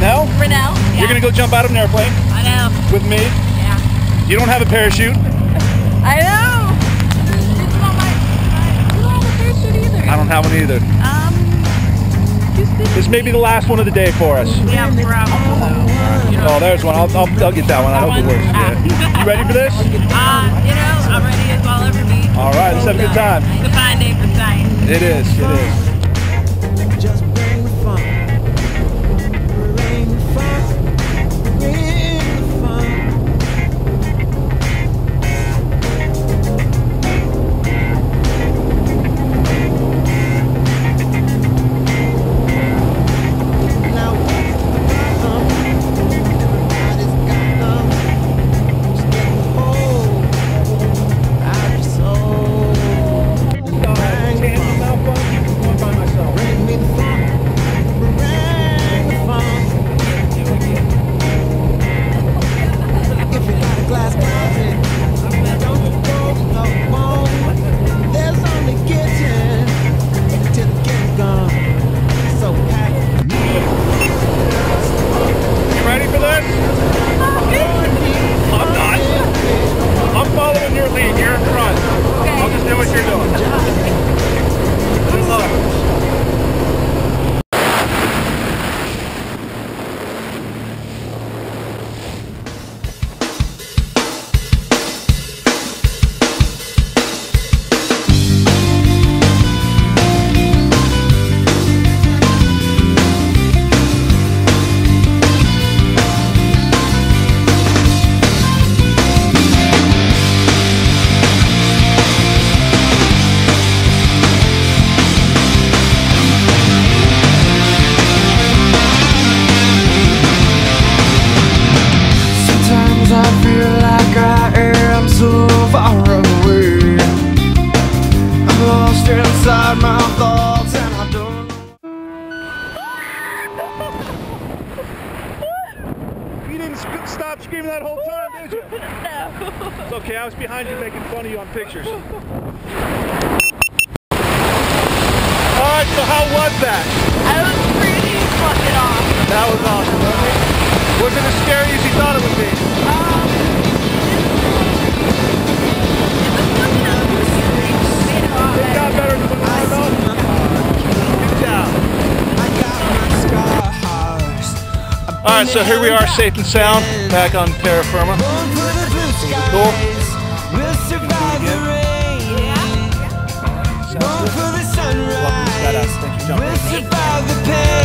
You're gonna go jump out of an airplane I know. with me. Yeah. You don't have a parachute. I know. It's not my. I don't have a parachute either. I don't have one either. Um. This may be the last one of the day for us. Yeah, probably. You know, Oh, there's one. I'll, I'll, I'll get that one. I hope it works. Yeah. You ready for this? Uh, you know, I'm ready as I'll ever be. All right, let's have a good time. It's a fine day for science. It is. It is. You didn't sp- stop screaming that whole time, did you? No. It's okay. I was behind you making fun of you on pictures. All right. So how was that? I was pretty fucking off. That was awesome. Wasn't it? Was it as scary All right, so here we are, safe and sound, back on terra firma. Cool. Sounds good. Welcome to